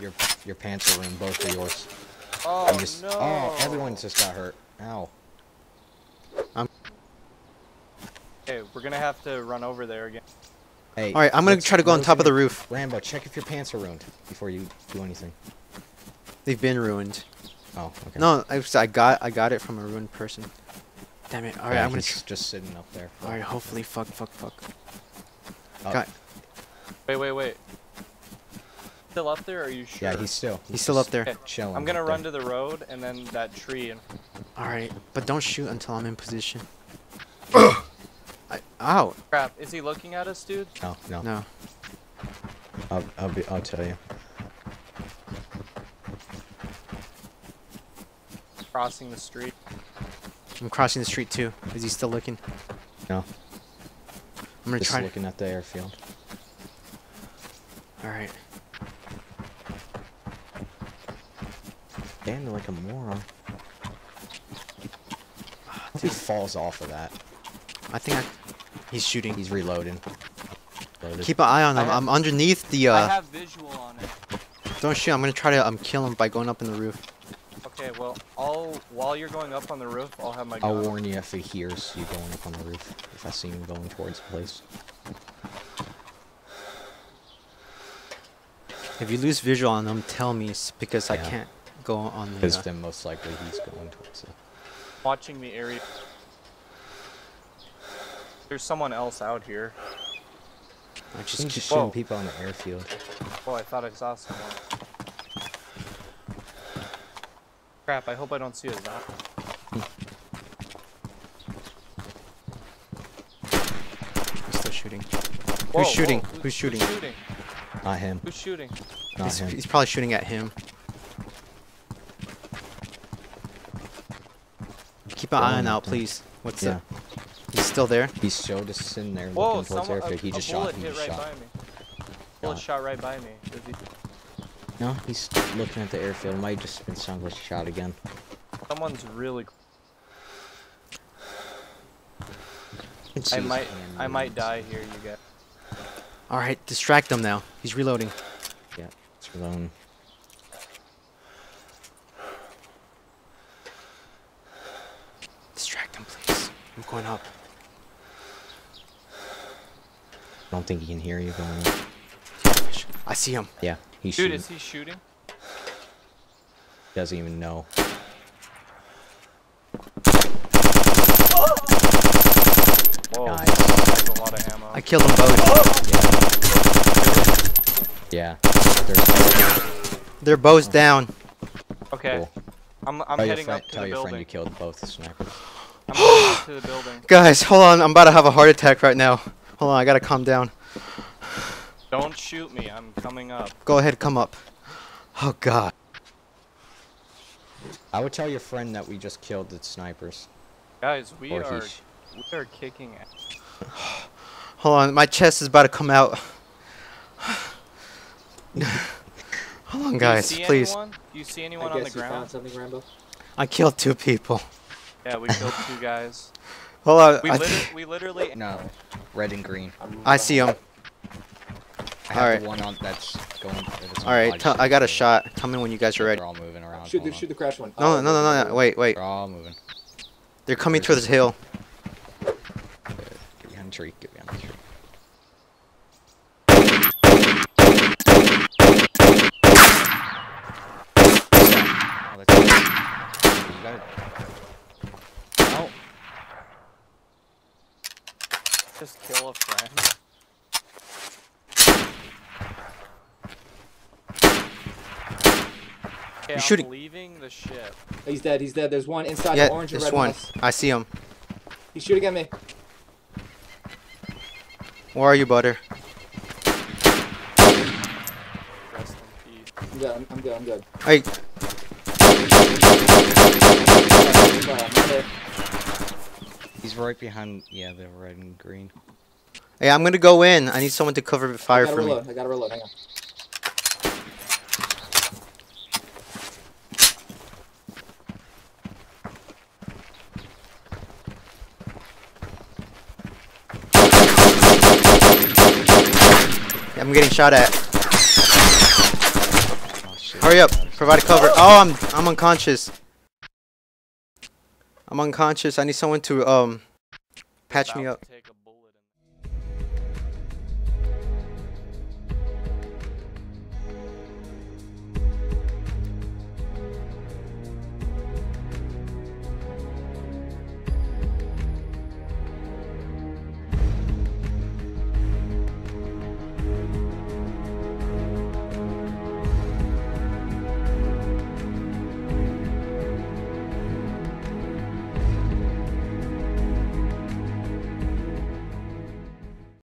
Your your pants are ruined. Both of yours. Oh You just, no! Oh, everyone just got hurt. Ow. Okay, we're gonna have to run over there again. Hey. All right, I'm gonna try to go on top of the roof. Rambo, check if your pants are ruined before you do anything. They've been ruined. Oh, okay. No, I, I got I got it from a ruined person. Damn it! All right, Yeah, I'm gonna. he's just sitting up there. All right, hopefully, fuck, fuck, fuck. Oh, Got- Wait, wait, wait. Still up there? Are you sure? Yeah, he's still. He's still up there. Okay, Chilling. I'm gonna run there. to the road and then that tree and All right, but don't shoot until I'm in position. I, ow! crap. Is he looking at us, dude? No, no. No. I'll, I'll be. I'll tell you. Crossing the street. I'm crossing the street too. Is he still looking? No. I'm gonna Just try. looking at the airfield. All right. Damn, like a moron. Hope he falls off of that. I think I. He's shooting. He's reloading. Loaded. Keep an eye on him. have- I'm underneath the. I uh... have visual on it. Don't shoot. I'm gonna try to um kill him by going up in the roof. Okay, well, I'll while you're going up on the roof, I'll have my Gun. I'll warn you if he hears you going up on the roof. If I see him going towards the place. If you lose visual on him, tell me s- because I can't go on the. Because Uh, then most likely he's going towards it. Watching the area. There's someone else out here. I Just, just just keep- shooting people on the airfield. Oh, I thought I saw someone. Crap, I hope I don't see a zap. he's still shooting. Whoa, Who's shooting? whoa, Who's shooting? Who's shooting? Not him. Who's shooting? Not He's, him. he's probably shooting at him. Keep an eye on out, please. What's Yeah. the? He's still there. He's still just sitting there Whoa, looking towards someone, the a, airfield. He a just bullet shot. He hit just right shot. by me. Bullet Got shot right by me. He- No, he's looking at the airfield. Might just been sound like a shot again. Someone's really. can I might, I might die here, you guys. All right, distract him now. He's reloading. Yeah, it's alone. Distract him, please. I'm going up. I don't think he can hear you going. Up. I see him. Yeah, he's Dude, shooting. is he shooting? Doesn't even know. Whoa, Nice. that's a lot of ammo. I killed them both. Yeah. There's Their bows down. Okay, cool. I'm, I'm tell heading friend, up to tell the your friend you killed both snipers. I'm heading up to the building. Guys, hold on. I'm about to have a heart attack right now. Hold on, I gotta calm down. Don't shoot me. I'm coming up. Go ahead, come up. Oh God. I would tell your friend that we just killed the snipers. Guys, we Or are sh- we are kicking ass. Hold on, my chest is about to come out. Hold on, guys, Do you see please. Anyone? Do you see anyone I on the guess you found ground? something, Rambo. I killed two people. Yeah, we killed two guys. Hold on. Uh, we, I, liter- we literally. No, red and green. I see them. I have Alright. the one on that's going. That's on All right, I got a shot. Tell me when you guys are ready. They're all moving around. Shoot the shoot the crash one. No, no, no, no, no. Wait, wait. They're all moving. They're coming Where's towards this? the hill. Get behind the tree. Get behind the tree. Oh, that's You got it. Oh, Just kill a friend. Okay, I'm shooting- leaving the ship. He's dead. He's dead. There's one inside Yeah, the orange and red one. house. I see him. He's shooting at me. Where are you, Butter? Rest in peace. I'm good. I'm, I'm good. I'm good. Hey, I'm there. He's right behind. Yeah, the red and green. hey, I'm gonna go in. I need someone to cover the I fire gotta for me. reload. I gotta reload. Hang on. I'm getting shot at. Oh, Hurry up. Provide cover. Oh, I'm I'm unconscious. I'm unconscious. I need someone to um patch me up. to take a